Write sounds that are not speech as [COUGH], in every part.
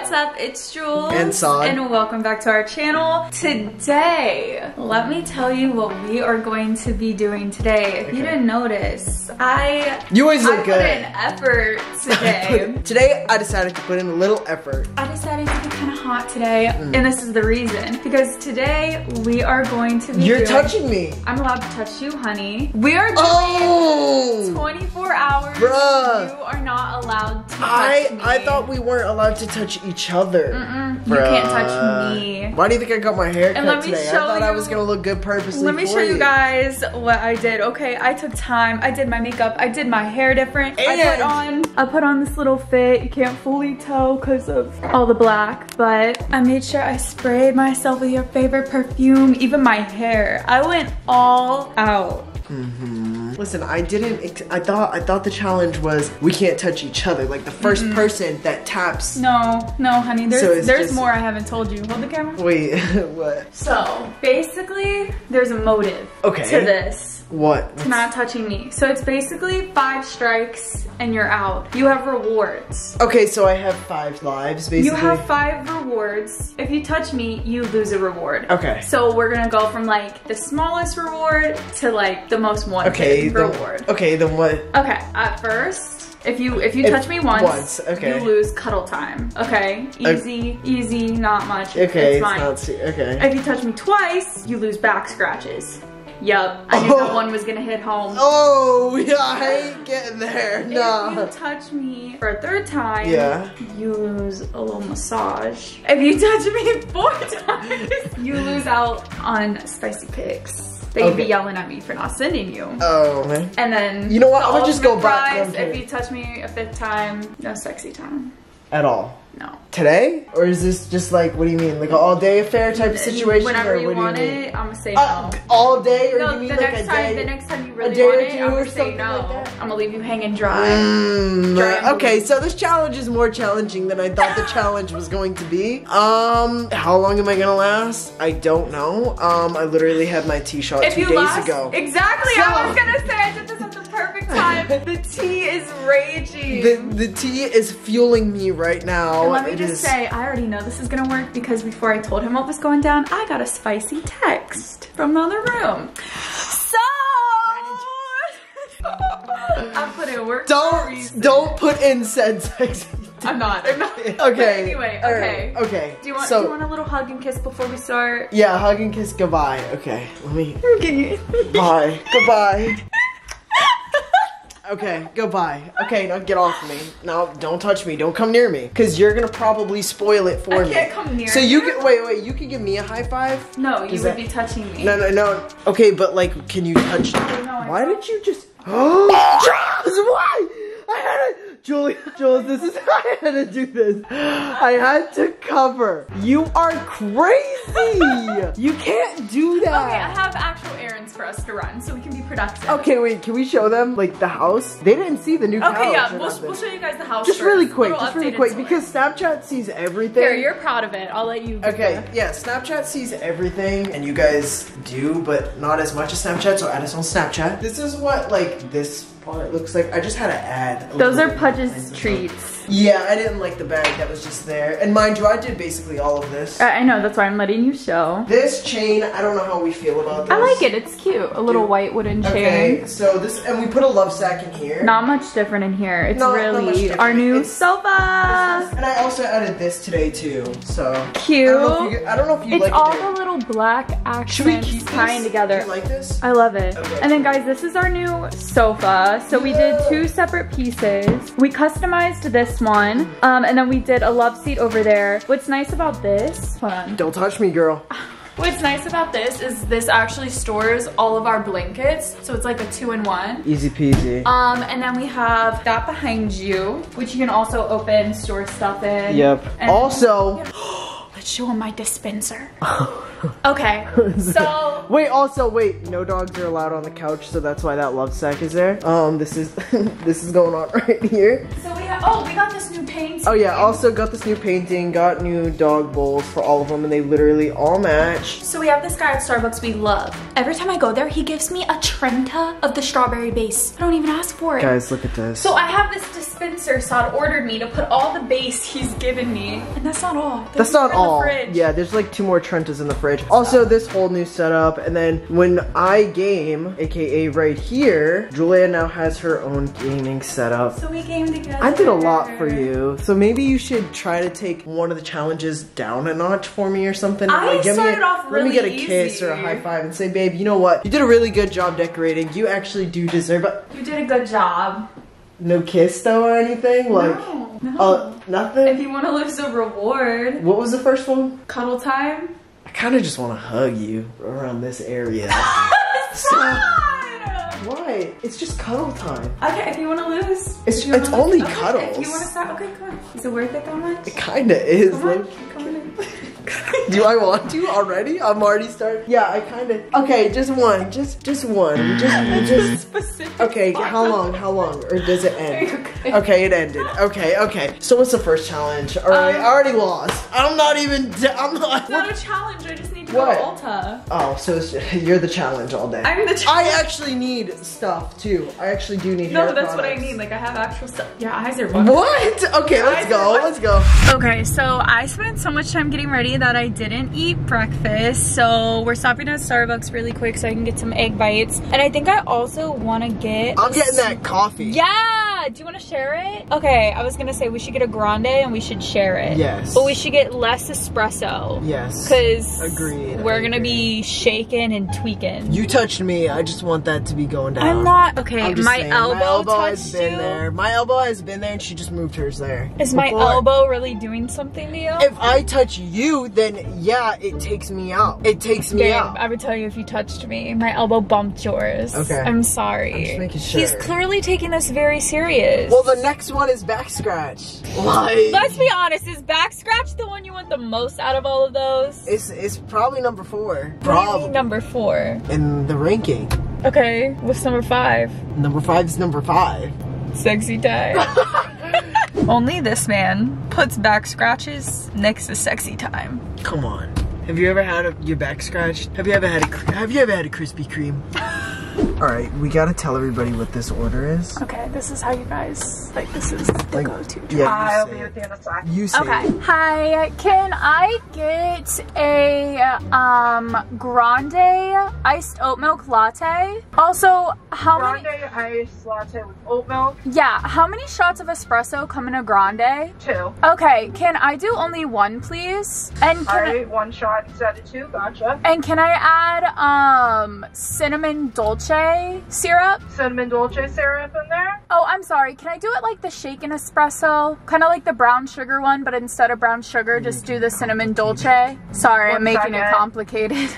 What's up? It's Jules. And Saud. And welcome back to our channel. Today, let me tell you what we are going to be doing today. If you didn't notice, I You always look I good. put in effort [LAUGHS] today. Today, I decided to put in a little effort. I decided to be kind of hot today, Mm. and this is the reason. Because today we are going to be You're doing- touching me. I'm allowed to touch you, honey. We are doing Oh! 24 hours. Bruh. You are not allowed to touch I me. I thought we weren't allowed to touch each other. Mm-mm, you can't touch me. Why do you think I got my hair And cut let me today? I thought I was gonna look good purposely. Let me show you guys what I did. Okay, I took time. I did my makeup. I did my hair different. I put on I put on this little fit. You can't fully tell because of all the black, but I made sure I sprayed myself with your favorite perfume, even my hair. I went all out. Mm-hmm. Listen, I didn't. I thought. I thought the challenge was we can't touch each other. Like the 1st mm-hmm. person that taps. No, no, honey. There's So there's just- more I haven't told you. Hold the camera. Wait, [LAUGHS] what? So basically, there's a motive Okay. to this. What? to not touching me. So it's basically five strikes and you're out. You have rewards. Okay, so I have five lives, basically. You have five rewards. If you touch me, you lose a reward. Okay. So we're gonna go from like the smallest reward to like the most wanted Okay. Reward. okay, then what? Okay, at first, if you if you If- touch me once, once, okay. you lose cuddle time. Okay, uh, easy, easy, not much. Okay, it's fine. not okay. if you touch me twice, you lose back scratches. Yup, I knew that Oh. one was gonna hit home. Oh, yeah, I ain't getting there. No. If you touch me for a third time, Yeah. you lose a little massage. If you touch me four [LAUGHS] times, you lose out on spicy pics. They'd be yelling at me for not sending you. Oh, man. And then You know what? the gonna just go back. If you touch me a fifth time, no sexy time. At all. No. Today? Or is this just like, what do you mean? Like an all day affair type of situation? Whenever you want you it, I'm gonna say Uh, no. all day? Or No, you mean the like next a time, day? the next time you really day want or it, two I'm or gonna say something no. like that? I'm gonna leave you hanging dry. Mm, Dry okay, so this challenge is more challenging than I thought the challenge was going to be. Um, how long am I gonna last? I don't know. Um, I literally had my tea shot If two you days last, ago. exactly, So- I was gonna say I did this at the perfect time. [LAUGHS] the tea is raging. The the tea is fueling me right now. And let me It just is- say, I already know this is gonna work because before I told him what was going down, I got a spicy text from the other room. So I put in work. Don't don't put in said sex. I'm not. I'm not. Okay. But anyway, okay. right, Okay. Do you want? So do you want a little hug and kiss before we start? yeah, hug and kiss goodbye. Okay. Let me. You? Bye. goodbye. Okay, goodbye. Okay, now get off me. Now don't touch me. Don't come near me, cause you're gonna probably spoil it for I me. can't come near So you can wait, wait. You can give me a high five. No, you Is would that- be touching me. No, no, no. Okay, but like, can you touch? no, I Why did you just? [GASPS] [GASPS] Jules, why? I had to. Julie, Jules, this is how I had to do this. I had to cover. You are crazy. you can't do that. Okay, I have actual errands for us to run, so we can be productive. Okay, wait, can we show them like the house? They didn't see the new couch. Okay, yeah, we'll, we'll show you guys the house. just first. really quick, just really quick, because Snapchat sees everything. here, you're proud of it. I'll let you. Okay, the- yeah, Snapchat sees everything, and you guys do, but not as much as Snapchat, so add us on Snapchat. This is what, like, this part looks like. I just had to add. Those are Pudge's treats. Yeah, I didn't like the bag that was just there. And mind you, I did basically all of this. I I know, that's why I'm letting you show. This chain, I don't know how we feel about this. I like it, it's cute. A little Dude. white wooden chain. Okay, so this, and we put a love sack in here. Not much different in here. It's No, not really different. our new It's- sofa. And I also added this today too, so. Cute. I don't know if you, don't know if you It's like all it. the little black accents keep tying together. Do you like this? I love it. Okay. And then guys, this is our new sofa. So we did two separate pieces. We customized this one. Um, and then we did a love seat over there. What's nice about this, hold on. Don't touch me, girl. [SIGHS] What's nice about this is this actually stores all of our blankets. So it's like a two in one. Easy peasy. Um, and then we have that behind you, which you can also open, store stuff in. Yep. And- Also, [GASPS] Let's show them my dispenser. okay, [LAUGHS] so wait. Also, wait. No dogs are allowed on the couch, so that's why that love sack is there. Um, this is [LAUGHS] this is going on [LAUGHS] right here. so Oh, we got this new paint. Oh yeah, also got this new painting, got new dog bowls for all of them, and they literally all match. So we have this guy at Starbucks we love. Every time I go there, he gives me a Trenta of the strawberry base. I don't even ask for it. Guys, look at this. So I have this dispenser Saud ordered me to put all the base he's given me. And that's not all. There's That's not more in the all. Yeah, there's like two more Trentas in the fridge. Also, this whole new setup, and then when I game, aka right here, Julia now has her own gaming setup. So we game together. I did a lot for you, so maybe you should try to take one of the challenges down a notch for me or something. I started a, off let me get a really kiss or a high five and say, babe, you know what? You did a really good job decorating. You actually do deserve it. You did a good job. No kiss though or anything? Like, no, no. uh, if you want to lose a reward, What was the first one? cuddle time. I kind of just want to hug you around this area. [LAUGHS] Saud! Why? It's just cuddle time. Okay, if you want to lose. It's- it's only okay, cuddles. If you want to start, okay, come on. Is it worth it that much? It kind of is. Come on, Like, come on in. [LAUGHS] do I want to already? I'm already starting. Yeah, I kind of. Okay, just one. Just, just one. Just, [LAUGHS] just. Specific. Okay, how long? How long? Or does it end? [LAUGHS] Okay. Okay, it ended. Okay, okay. So what's the first challenge? All right, Um, I already lost. I'm not even. I'm not. It's not a challenge. I just need What? Ulta. Oh, so it's, [LAUGHS] you're the challenge all day. I'm the challenge. I actually need stuff too. I actually do need. No, hair that's what I products. mean. Like I have actual stuff. Your eyes are bugging. What? Okay, let's go. Let's go. Okay, so I spent so much time getting ready that I didn't eat breakfast. So we're stopping at Starbucks really quick so I can get some egg bites. And I think I also want to get. I'm getting that coffee. Yeah! Do you want to share it? Okay, I was gonna say we should get a grande and we should share it. Yes. But we should get less espresso. Yes. Cause Agreed, we're I gonna be shaking and tweaking. You touched me. I just want that to be going down. I'm not okay. I'm My saying, elbow, my elbow touched has been you. there. My elbow has been there, and she just moved hers there. Is my elbow really doing something to you? If I touch you, then yeah, it takes me out. It takes me Babe, out. I would tell you if you touched me. My elbow bumped yours. Okay. I'm sorry. I'm just making He's clearly taking this very serious. well, the next one is back scratch. Like, Let's be honest, is back scratch the one you want the most out of all of those? it's it's probably number four. What do you mean Probably number four? in the ranking. Okay, what's number five? Number five is number five. Sexy time. [LAUGHS] Only this man puts back scratches next to sexy time. Come on. Have you ever had a, your back scratched? Have you ever had a Have you ever had a Krispy Kreme? [LAUGHS] All right, we gotta tell everybody what this order is. Okay, this is how you guys, like this is the Like, go-to. yeah, I'll you be say with you in a sec. You say Okay. it. Hi, can I get a um grande iced oat milk latte? Also, how Grande many ice latte with oat milk, Yeah, how many shots of espresso come in a grande? two. Okay, can I do only one please? And can I, Alright, one shot instead of two, gotcha. and can I add um cinnamon dolce syrup? Cinnamon dolce syrup in there. Oh, I'm sorry. Can I do it like the shaken espresso? Kind of like the brown sugar one, but instead of brown sugar, just mm-hmm. do the cinnamon dolce. Sorry, I'm One making it second.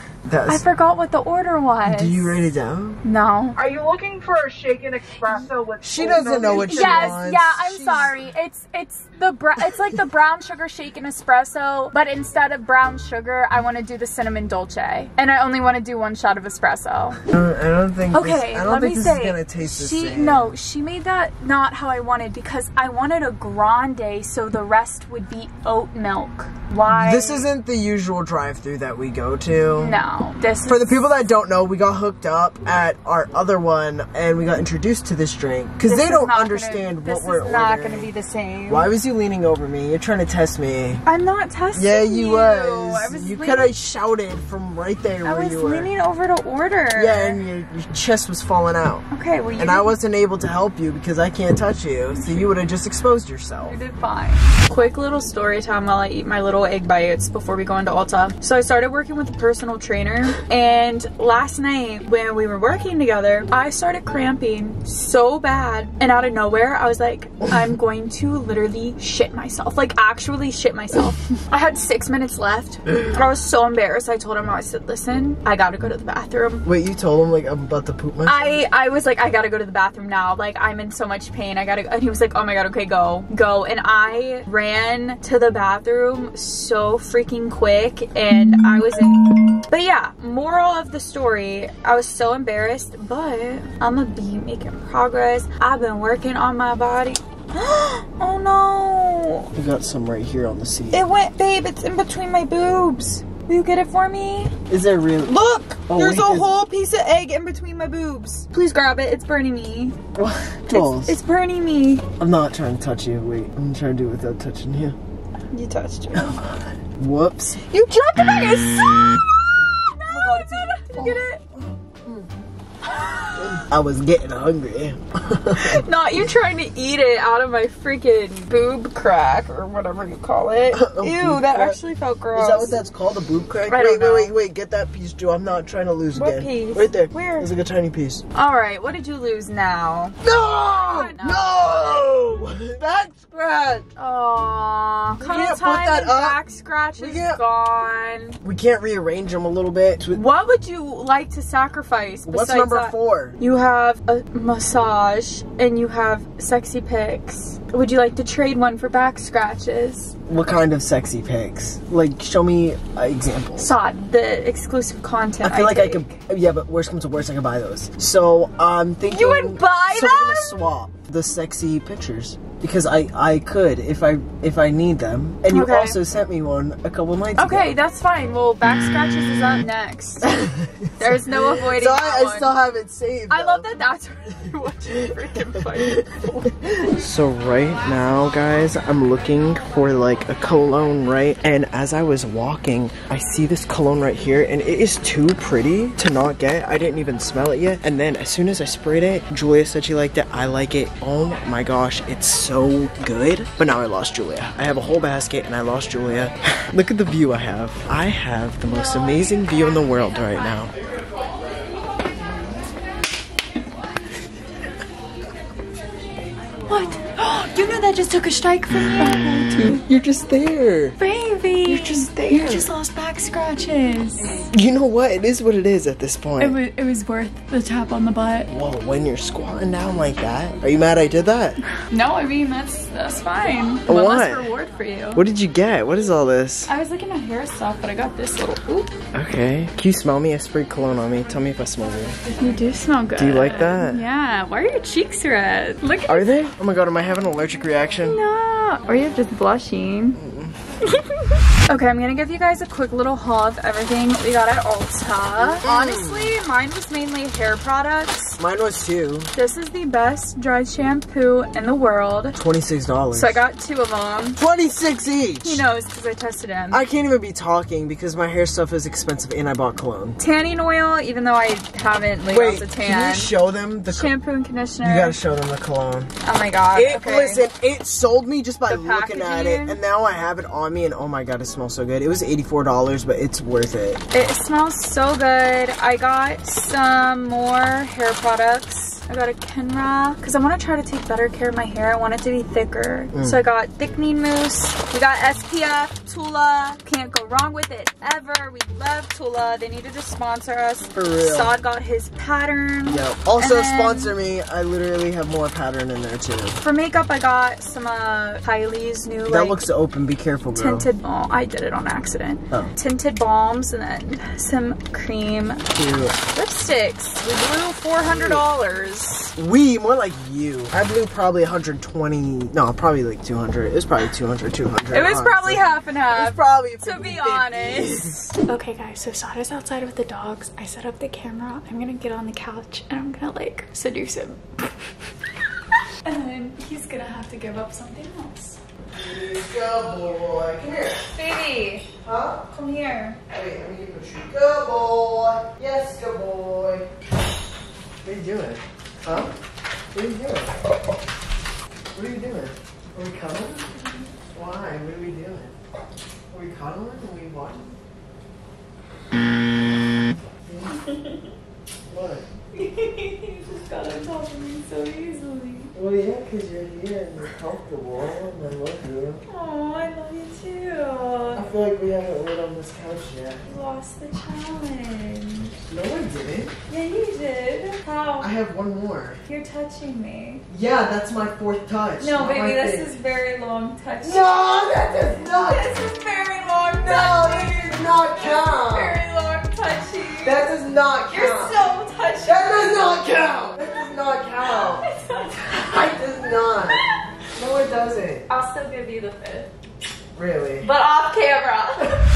[LAUGHS] complicated. I forgot what the order was. do you write it down? No. Are you looking for a shaken espresso with She doesn't milk know what she sugar? Yes, wants. yeah, I'm She's- sorry. It's it's the br- it's like the brown sugar shaken espresso, but instead of brown sugar, I want to do the cinnamon dolce, and I only want to do one shot of espresso. I don't, I don't think. Okay, this, I don't let think me this say. is gonna taste the she same. no, she made that not how I wanted because I wanted a grande, so the rest would be oat milk. Why? This isn't the usual drive-through that we go to. no. This For is, the people that don't know, we got hooked up at our other one, and we got introduced to this drink because they don't understand gonna, what we're This is not going to be the same. Why was you leaning over me? You're trying to test me. I'm not testing you. Yeah, you, I was. was You leaning- could have shouted from right there I where you were. I was leaning over to order. Yeah, and your, your chest was falling out. Okay, well you And did, I wasn't able to help you because I can't touch you, so you would have just exposed yourself. you did fine. Quick little story time while I eat my little egg bites before we go into Ulta. So I started working with a personal trainer, and last night when we were working together, I started cramping so bad, and out of nowhere, I was like, I'm going to literally shit myself, like actually shit myself. [LAUGHS] I had six minutes left. and I was so embarrassed. I told him, I said, listen, I gotta go to the bathroom. Wait, you told him like I'm about to poop myself? I I was like, I gotta go to the bathroom now. Like I'm in so much pain. I gotta. go. And he was like, Oh my god, okay, go, go. And I ran to the bathroom so freaking quick, and I was in. But yeah, moral of the story, I was so embarrassed, but I'ma be making progress. I've been working on my body. [GASPS] oh no. You got some right here on the seat. It went, babe, it's in between my boobs. Will you get it for me? Is there really? Look! Oh, there's wait, a whole piece of egg in between my boobs. Please grab it. It's burning me. Jules, It's burning me. I'm not trying to touch you. Wait, I'm trying to do it without touching you. You touched [LAUGHS] it. Whoops. You dropped it back inside! No, it's not. Did get it? Mm. [LAUGHS] I was getting hungry. [LAUGHS] Not you trying to eat it out of my freaking boob crack or whatever you call it. [LAUGHS] Oh, Ew, that crack? actually felt gross. Is that what that's called? A boob crack? I wait, don't know. wait, wait, wait. Get that piece, Joe. I'm not trying to lose What again. piece? Right there. Where? There's like a tiny piece. All right, what did you lose now? No! No. No! Back scratch! Aww. We Come can't put time that up. back scratch We is can't- gone. We can't rearrange them a little bit. What would you like to sacrifice? What's number that? four? You have a massage and you have sexy pics. Would you like to trade one for back scratches? What kind of sexy pics? Like, show me uh, examples. Saud, the exclusive content. I feel like I take. could, yeah, but worst comes to worst, I can buy those. So I'm thinking. You would buy so we're gonna swap the sexy pictures because I I could if I if I need them. And you Okay. also sent me one a couple nights ago. Okay, that's fine. Well, back scratches is up next. [LAUGHS] There's no avoiding So that I, I one. still have it saved. I love that that's what you freaking fight. So right now, guys, I'm looking for like a cologne, right? And as I was walking, I see this cologne right here, and it is too pretty to not get. I didn't even smell it yet. And then as soon as I sprayed it, Julia said she liked it. I like it. Oh my gosh, it's so good. But now I lost Julia. I have a whole basket, and I lost Julia. [LAUGHS] Look at the view I have. I have the most amazing view in the world right now. what? [GASPS] you know that just took a strike from me. [GASPS] You're just there. Baby. You're just there. You just lost back scratches. You know what? It is what it is at this point. It was, it was worth the tap on the butt. Whoa, when you're squatting down like that? Are you mad I did that? [LAUGHS] No, I mean, that's that's fine. What? One less reward for you. What did you get? What is all this? I was looking at hair stuff, but I got this little. Oop. Okay. Can you smell me? I sprayed cologne on me. Tell me if I smell good. You do smell good. Do you like that? Yeah. Why are your cheeks red? Look at Are they? Oh my god, am I having an allergic reaction? No. Or you're just blushing. Okay, I'm gonna give you guys a quick little haul of everything we got at Ulta. Mm. Honestly, mine was mainly hair products. Mine was too. This is the best dry shampoo in the world. $26. So I got two of them. 26 each! He knows because I tested him. I can't even be talking because my hair stuff is expensive and I bought cologne. Tanning oil, even though I haven't laid Wait, out the can tan. you show them the Shampoo and conditioner. You gotta show them the cologne. oh my god. It, okay. listen, it sold me just by The looking at it, and now I have it on me, and oh my god, it smells so good. It was $84, but it's worth it. It smells so good. I got some more hair products. I got a Kenra because I want to try to take better care of my hair. I want it to be thicker. Mm. So I got thickening mousse. We got SPF, Tula. Can't go wrong with it ever. We love Tula. They needed to sponsor us. For real. Saud got his pattern. Yo, also And sponsor me. I literally have more pattern in there too. For makeup, I got some uh, Kylie's new That like looks open. Be careful, girl. tinted. Oh, I did it on accident. Oh. Tinted balms and then some cream Cute. lipsticks. We blew four hundred dollars. We, more like you. I blew probably 120. No, probably like 200. It was probably 200, 200. It was probably half and It was half. probably To be 50. honest. [LAUGHS] okay, guys. So Saud's outside with the dogs. I set up the camera. I'm gonna get on the couch and I'm gonna like seduce him. [LAUGHS] and then he's gonna have to give up something else. Good boy. Come here. Baby, Huh? come here. Wait, let me get the treat. Good boy. Yes, good boy. What are you doing? Huh? What are you doing? What are you doing? Are we coming? Why? What are we doing? Are we cuddling? Are we watching? [LAUGHS] what? [LAUGHS] you just got on top of me so easily. Well, yeah, because you're here and you're comfortable, and I love you. Oh, I love you too. I feel like we haven't laid on this couch yet. You lost the challenge. No, I didn't. Yeah, you did. How? I have one more. You're touching me. Yeah, that's my fourth touch. No, baby, this is very long touch. No, that does not. This is very long No, touching. that does not count. Very long touching. That does not count. You're so touching. That does not count. That does not count. [LAUGHS] That does not. No, it doesn't. I'll still give you the fifth. Really. But off camera. [LAUGHS]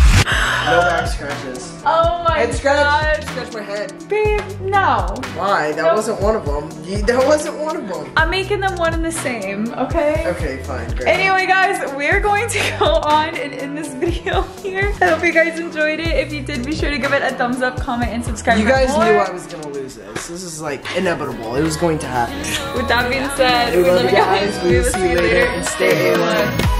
No back scratches. oh my Head scratch. god. Scratch my head. Babe, no. Why? That No. wasn't one of them. You- That wasn't one of them. I'm making them one and the same, okay? Okay, fine. Great. Anyway, guys, we're going to go on and end this [LAUGHS] video here. I hope you guys enjoyed it. If you did, be sure to give it a thumbs up, comment, and subscribe. You for guys more. knew I was gonna lose this. This is like inevitable. It was going to happen. With that being said, We love you you guys. We will see you later and stay A1.